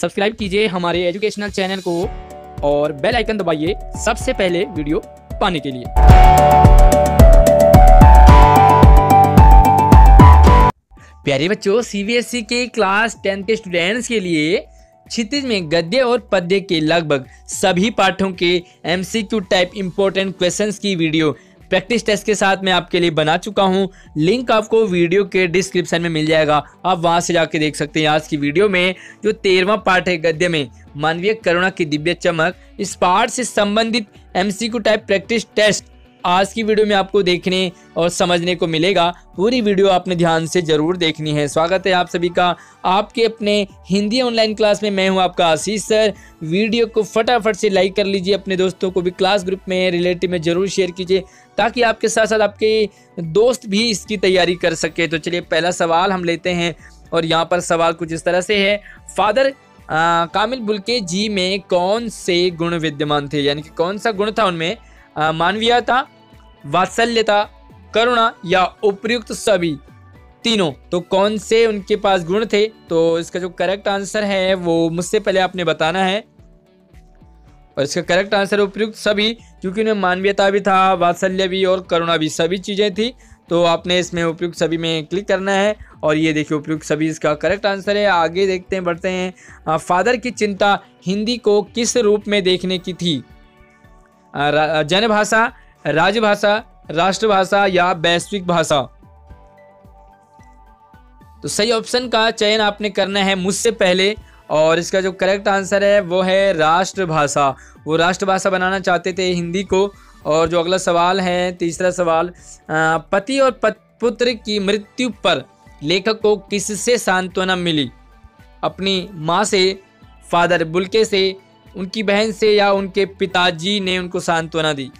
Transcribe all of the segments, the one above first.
Subscribe कीजिए हमारे educational channel को और बेल आइकन दबाइए सबसे पहले वीडियो पाने के लिए। प्यारे बच्चों सीबीएसई के क्लास टेंथ के स्टूडेंट्स के लिए क्षितिज में गद्य और पद्य के लगभग सभी पाठों के एमसीक्यू टाइप इंपॉर्टेंट क्वेश्चंस की वीडियो प्रैक्टिस टेस्ट के साथ मैं आपके लिए बना चुका हूँ। लिंक आपको वीडियो के डिस्क्रिप्शन में मिल जाएगा। आप वहाँ से जाके देख सकते हैं आज की वीडियो में, जो तेरहवा पार्ट है गद्य में। मानवीय करुणा की दिव्य चमक, इस पार्ट से संबंधित एमसीक्यू टाइप प्रैक्टिस टेस्ट आज की वीडियो में आपको देखने और समझने को मिलेगा। पूरी वीडियो आपने ध्यान से ज़रूर देखनी है। स्वागत है आप सभी का। आपके अपने हिंदी ऑनलाइन क्लास में मैं हूँ आपका आशीष सर। वीडियो को फटाफट से लाइक कर लीजिए। अपने दोस्तों को भी क्लास ग्रुप में रिलेटिव में ज़रूर शेयर कीजिए। ताकि आपके साथ साथ आपके दोस्त भी इसकी तैयारी कर सके। तो चलिए पहला सवाल हम लेते हैं। और यहाँ पर सवाल कुछ इस तरह से है। फादर आ, कामिल बुलके जी में कौन से गुण विद्यमान थे? यानी कि कौन सा गुण था उनमें? मानवीयता वात्सल्यता करुणा या उपयुक्त सभी। तीनों तो कौन से उनके पास गुण थे? तो इसका जो करेक्ट आंसर है वो मुझसे पहले आपने बताना है। और इसका करेक्ट आंसर उपयुक्त सभी क्योंकि उन्हें मानवीयता भी था वात्सल्य भी और करुणा भी सभी चीज़ें थी। तो आपने इसमें उपयुक्त सभी में क्लिक करना है। और ये देखिए उपयुक्त सभी इसका करेक्ट आंसर है। आगे देखते हैं बढ़ते हैं। आ, फादर की चिंता हिंदी को किस रूप में देखने की थी? जनभाषा राजभाषा राष्ट्रभाषा या वैश्विक भाषा। तो सही ऑप्शन का चयन आपने करना है मुझसे पहले और इसका जो करेक्ट आंसर है वो है राष्ट्रभाषा। वो राष्ट्रभाषा बनाना चाहते थे हिंदी को और जो अगला सवाल है, तीसरा सवाल पति और पुत्र की मृत्यु पर लेखक को किससे सांत्वना मिली? अपनी माँ से, फादर बुलके से, उनकी बहन से या उनके पिताजी ने उनको सांत्वना दी?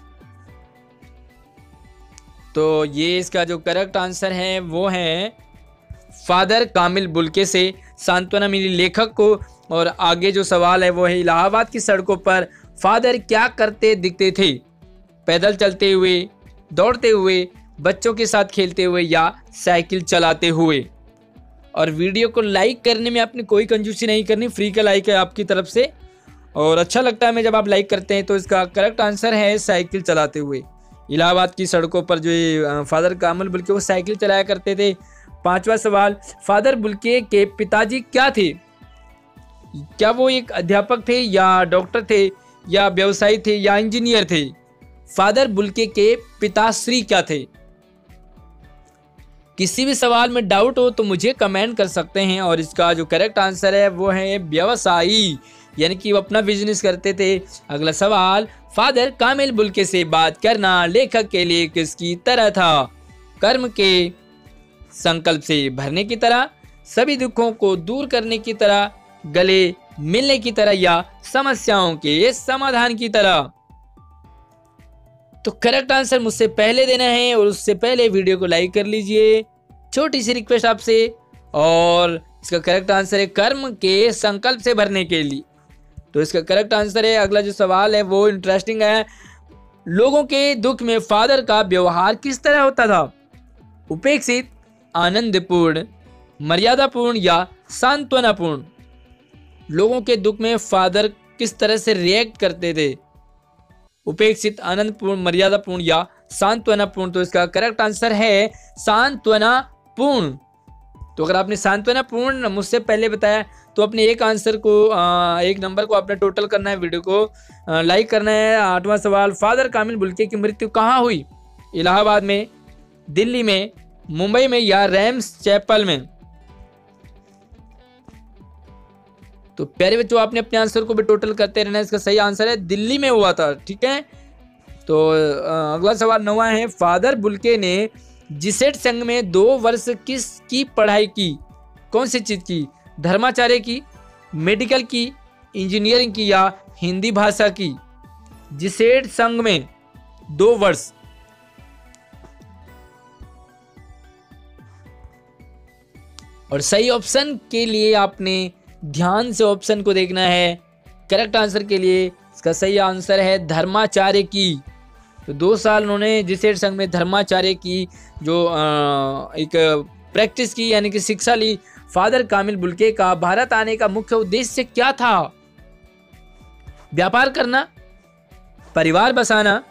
तो ये इसका जो करेक्ट आंसर है, वो है फादर कामिल बुलके से सांत्वना मिली लेखक को और आगे जो सवाल है, वो है इलाहाबाद की सड़कों पर फादर क्या करते दिखते थे? पैदल चलते हुए, दौड़ते हुए, बच्चों के साथ खेलते हुए या साइकिल चलाते हुए? और वीडियो को लाइक करने में आपने कोई कंजूसी नहीं करनी फ्री का लाइक है आपकी तरफ़ से। और अच्छा लगता है मैं जब आप लाइक करते हैं तो इसका करेक्ट आंसर है साइकिल चलाते हुए। इलाहाबाद की सड़कों पर जो फादर कामल बुल्के, वो साइकिल चलाया करते थे। पांचवा सवाल, फादर बुल्के के पिताजी क्या थे? क्या वो एक अध्यापक थे या डॉक्टर थे या व्यवसायी थे या इंजीनियर थे? फादर बुल्के के पिताश्री क्या थे? किसी भी सवाल में डाउट हो तो मुझे कमेंट कर सकते हैं और इसका जो करेक्ट आंसर है वो है व्यवसायी। यानी कि वो अपना बिज़नेस करते थे। अगला सवाल फादर कामिल बुल्के से बात करना लेखक के लिए किसकी तरह था? कर्म के संकल्प से भरने की तरह, सभी दुखों को दूर करने की तरह, गले मिलने की तरह या समस्याओं के समाधान की तरह? तो करेक्ट आंसर मुझसे पहले देना है और उससे पहले वीडियो को लाइक कर लीजिए। छोटी सी रिक्वेस्ट आपसे। और इसका करेक्ट आंसर है कर्म के संकल्प से भरने के लिए। तो इसका करेक्ट आंसर है, अगला जो सवाल है, वो इंटरेस्टिंग है। लोगों के दुख में फादर का व्यवहार किस तरह होता था? उपेक्षित, आनंदपूर्ण, मर्यादापूर्ण या सांत्वनापूर्ण? लोगों के दुख में फादर किस तरह से रिएक्ट करते थे? उपेक्षित, आनंदपूर्ण, मर्यादापूर्ण या सांत्वनापूर्ण? तो इसका करेक्ट आंसर है, सांत्वनापूर्ण। तो अगर आपने सांत्वना पूर्ण मुझसे पहले बताया तो अपने एक आंसर को एक नंबर को आपने टोटल करना है वीडियो को लाइक करना है। आठवां सवाल, फादर कामिल बुल्के की मृत्यु कहाँ हुई? इलाहाबाद में, दिल्ली में, मुंबई में या रैम्स चैपल में? तो प्यारे बच्चों, आपने अपने आंसर को भी टोटल करते रहना इसका सही आंसर है, दिल्ली में हुआ था, ठीक है? तो अगला सवाल नवा है, फादर बुल्के ने जिसेट संघ में दो वर्ष किस की पढ़ाई की? कौन सी चीज़ की? धर्माचार्य की, मेडिकल की, इंजीनियरिंग की या हिंदी भाषा की? जिसेट संघ में दो वर्ष। और सही ऑप्शन के लिए आपने ध्यान से ऑप्शन को देखना है। करेक्ट आंसर के लिए इसका सही आंसर है धर्माचार्य की। तो दो साल उन्होंने जिसेट संघ में धर्माचार्य की जो एक प्रैक्टिस की, यानी कि शिक्षा ली फादर कामिल बुल्के का, भारत आने का मुख्य उद्देश्य क्या था? व्यापार करना, परिवार बसाना,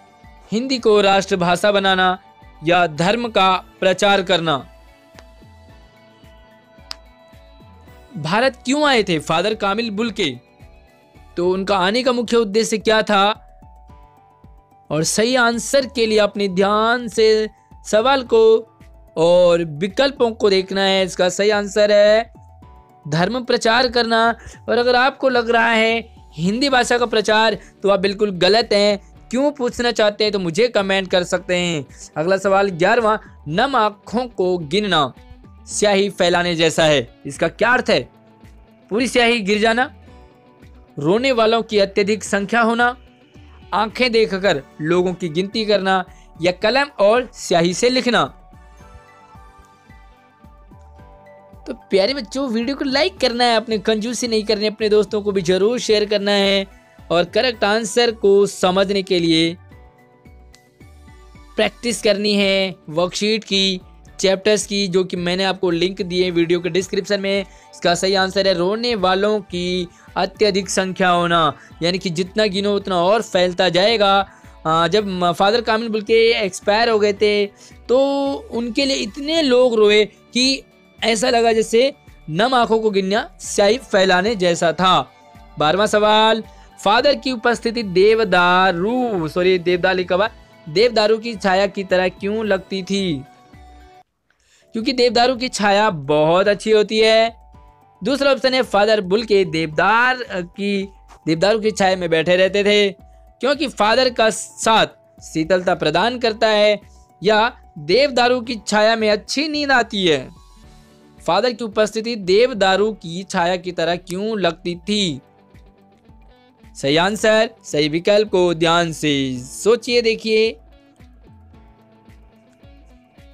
हिंदी को राष्ट्रभाषा बनाना, या धर्म का प्रचार करना? भारत क्यों आए थे फादर कामिल बुलके? तो उनका आने का मुख्य उद्देश्य क्या था? और सही आंसर के लिए अपने ध्यान से सवाल को और विकल्पों को देखना है। इसका सही आंसर है, धर्म प्रचार करना। और अगर आपको लग रहा है हिंदी भाषा का प्रचार तो आप बिल्कुल गलत हैं। क्यों पूछना चाहते हैं तो मुझे कमेंट कर सकते हैं। अगला सवाल, ग्यारहवा, नम आँखों को गिनना स्याही फैलाने जैसा है। इसका क्या अर्थ है? पूरी स्याही गिर जाना, रोने वालों की अत्यधिक संख्या होना आँखें देखकर लोगों की गिनती करना या कलम और स्याही से लिखना। तो प्यारे बच्चों, वीडियो को लाइक करना है, अपने कंजूसी नहीं करनी, अपने दोस्तों को भी ज़रूर शेयर करना है और करेक्ट आंसर को समझने के लिए प्रैक्टिस करनी है वर्कशीट की। चैप्टर्स की, जो कि मैंने आपको लिंक दिए वीडियो के डिस्क्रिप्शन में। इसका सही आंसर है रोने वालों की अत्यधिक संख्या होना। यानी कि जितना गिनो, उतना और फैलता जाएगा। जब फादर कामिल बुल के एक्सपायर हो गए थे तो उनके लिए इतने लोग रोए कि ऐसा लगा जैसे नम आँखों को गिनना स्याही फैलाने जैसा था। बारहवा सवाल, फादर की उपस्थिति देवदारू सॉरी देवदार देवदारू की छाया की तरह क्यों लगती थी? क्योंकि देवदारू की छाया बहुत अच्छी होती है। दूसरा ऑप्शन है फादर बुल के देवदार की देवदारू की छाया में बैठे रहते थे, क्योंकि फादर का साथ शीतलता प्रदान करता है, या देवदारू की छाया में अच्छी नींद आती है। फादर की उपस्थिति देवदारू की छाया की तरह क्यों लगती थी? सही आंसर सही विकल्प को ध्यान से सोचिए, देखिए।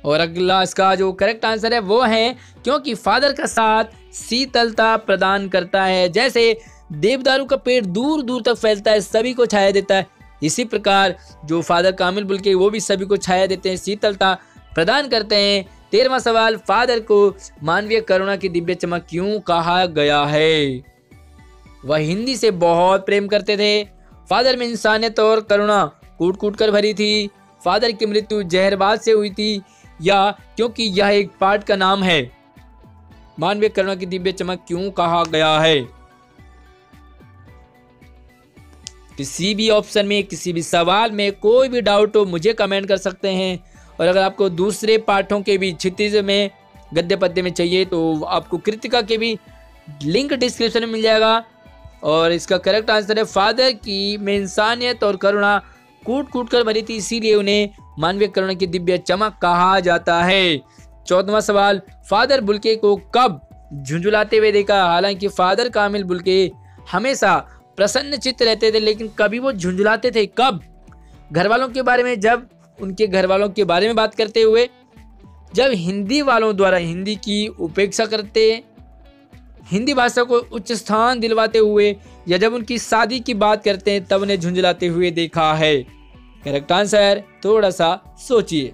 और अगला इसका जो करेक्ट आंसर है, वो है, क्योंकि फादर का साथ शीतलता प्रदान करता है। जैसे देवदारू का पेड़ दूर दूर तक फैलता है, सभी को छाया देता है। इसी प्रकार जो फादर कामिल बुल के, वो भी सभी को छाया देते हैं, शीतलता प्रदान करते हैं। तेरहवा सवाल फादर को मानवीय करुणा की दिव्य चमक क्यों कहा गया है? वह हिंदी से बहुत प्रेम करते थे। फादर में इंसानियत और करुणा कूट कूट कर भरी थी। फादर की मृत्यु जहरबाज से हुई थी। या क्योंकि यह एक पार्ट का नाम है। मानवीय करुणा की दिव्य चमक क्यों कहा गया है? किसी भी ऑप्शन में, किसी भी सवाल में कोई भी डाउट हो, मुझे कमेंट कर सकते हैं। और अगर आपको दूसरे पाठों के भी क्षितिज में, गद्य पद्य में चाहिए तो आपको कृतिका के भी लिंक डिस्क्रिप्शन में मिल जाएगा। और इसका करेक्ट आंसर है फादर की में इंसानियत और करुणा कूट कूट कर भरी थी, इसीलिए उन्हें मानवीय करुणा की दिव्य चमक कहा जाता है। चौदवा सवाल, फादर बुल्के को कब झुंझुलाते हुए देखा? हालाँकि फादर कामिल बुल्के हमेशा प्रसन्न चित्त रहते थे, लेकिन कभी वो झुंझुलाते थे कब? घर वालों के बारे में, जब उनके घर वालों के बारे में बात करते हुए, जब हिंदी वालों द्वारा हिंदी की उपेक्षा करते, हिंदी भाषा को उच्च स्थान दिलवाते हुए या जब उनकी शादी की बात करते हैं, तब उन्हें झुंझलाते हुए देखा है। करेक्ट आंसर थोड़ा सा सोचिए।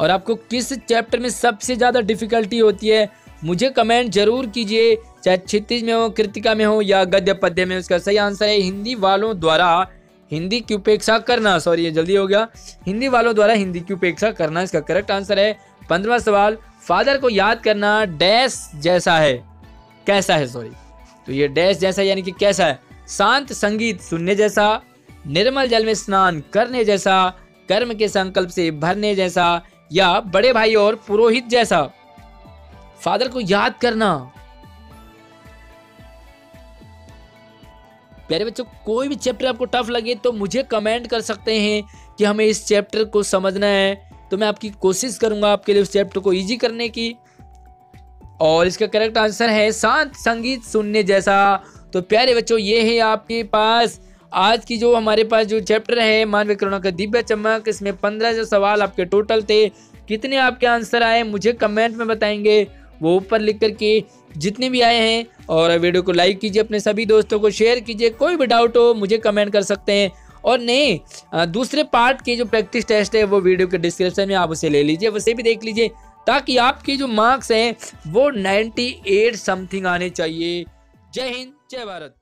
और आपको किस चैप्टर में सबसे ज़्यादा डिफिकल्टी होती है, मुझे कमेंट ज़रूर कीजिए, चाहे क्षितिज में हो, कृतिका में हो, या गद्य पद्य में, उसका सही आंसर है, हिंदी वालों द्वारा, हिंदी की उपेक्षा करना सॉरी ये जल्दी हो गया। हिंदी वालों द्वारा हिंदी की उपेक्षा करना, इसका करेक्ट आंसर है। पंद्रवा सवाल फादर को याद करना, डैश जैसा है, कैसा है सॉरी तो ये डैश जैसा यानी कि कैसा है? शांत संगीत सुनने जैसा, निर्मल जल में स्नान करने जैसा, कर्म के संकल्प से भरने जैसा, या बड़े भाई और पुरोहित जैसा। फादर को याद करना। प्यारे बच्चों, कोई भी चैप्टर आपको टफ लगे तो मुझे कमेंट कर सकते हैं कि हमें इस चैप्टर को समझना है। तो मैं आपकी कोशिश करूँगा आपके लिए उस चैप्टर को इजी करने की। और इसका करेक्ट आंसर है शांत संगीत सुनने जैसा। तो प्यारे बच्चों, ये है आपके पास। आज की जो हमारे पास जो चैप्टर है मानवीय करुणा का दिव्य चमक, इसमें पंद्रह जो सवाल आपके टोटल थे, कितने आपके आंसर आए, मुझे कमेंट में बताएँगे। वो ऊपर लिख करके जितने भी आए हैं, और वीडियो को लाइक कीजिए, अपने सभी दोस्तों को शेयर कीजिए, कोई भी डाउट हो, मुझे कमेंट कर सकते हैं। और नहीं दूसरे पार्ट के जो प्रैक्टिस टेस्ट है, वो वीडियो के डिस्क्रिप्शन में आप उसे ले लीजिए, उसे भी देख लीजिए। ताकि आपके जो मार्क्स हैं वो 98 समथिंग आने चाहिए। जय हिंद जय भारत।